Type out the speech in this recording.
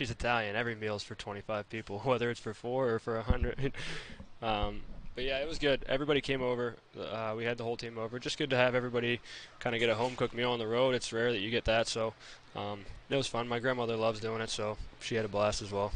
she's Italian. Every meal's for 25 people, whether it's for four or for hundred. um, but yeah, it was good. Everybody came over. Uh, we had the whole team over. Just good to have everybody kind of get a home cooked meal on the road. It's rare that you get that, so um, it was fun. My grandmother loves doing it, so she had a blast as well.